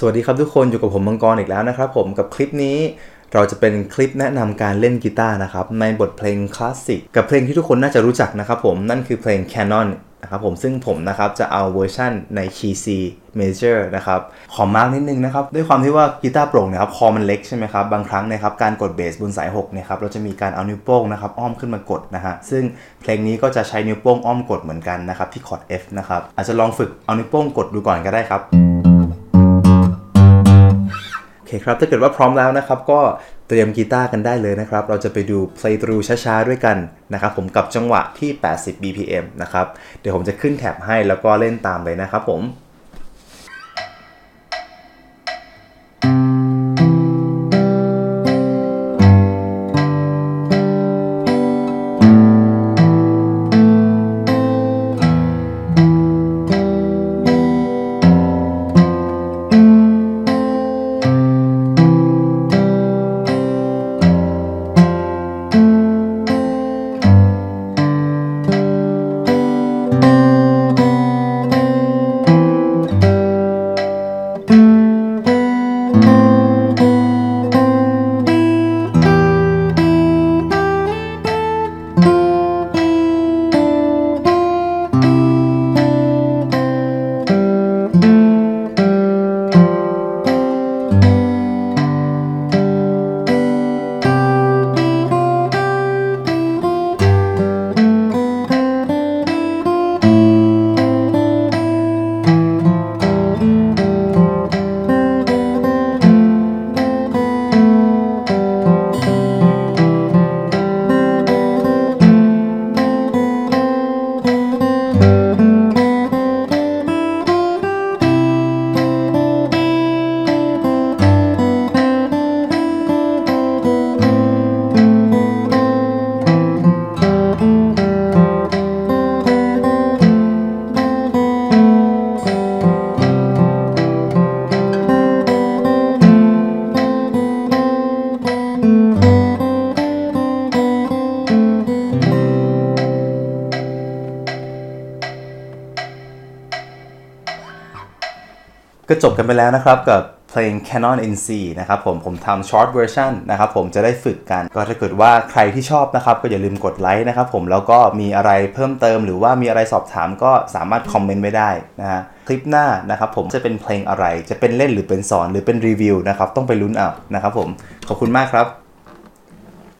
สวัสดีครับทุกคนอยู่กับผมมังกรอีกแล้วนะครับผมกับคลิปนี้เราจะเป็นคลิปแนะนำการเล่นกีตาร์นะครับในบทเพลงคลาสสิกกับเพลงที่ทุกคนน่าจะรู้จักนะครับผมนั่นคือเพลง Canon นะครับผมซึ่งผมนะครับจะเอาเวอร์ชันใน Key C Major นะครับขอ mark นิดนึงนะครับด้วยความที่ว่ากีตาร์โปร่งเนี่ยครับคอมันเล็กใช่ไหมครับบางครั้งนะครับการกดเบสบนสาย6เนี่ยครับเราจะมีการเอานิ้วโป้งนะครับอ้อมขึ้นมากดนะฮะซึ่งเพลงนี้ก็จะใช้นิ้วโป้งอ้อมกดเหมือนกันนะครับที่คอร์ด F นะครับอาจจะลองฝึกเอานิ้วโป้งกดดูก่อนก็ได้ครับ เคครับ ถ้าเกิดว่าพร้อมแล้วนะครับ ก็เตรียมกีตาร์กันได้เลยนะครับ เราจะไปดู play through ช้าๆ ด้วยกันนะครับ ผมกับจังหวะที่ 80 BPM นะครับ เดี๋ยวผมจะขึ้นแท็บให้แล้วก็เล่นตามเลยนะครับผม ก็จบกันไปแล้วนะครับกับเพลง Canon NC นะครับผมผมทำ short version นะครับผมจะได้ฝึกกัน ก็ถ้าเกิดว่าใครที่ชอบนะครับ ก็อย่าลืมกดไลค์นะครับผมแล้วก็มีอะไรเพิ่มเติม หรือว่ามีอะไรสอบถามก็สามารถคอมเมนต์ไว้ได้นะฮะคลิปหน้านะครับผมจะเป็นเพลงอะไรจะเป็นเล่นหรือเป็นสอนหรือเป็นรีวิวนะครับต้องไปลุ้นเอานะครับผมขอบคุณมากครับ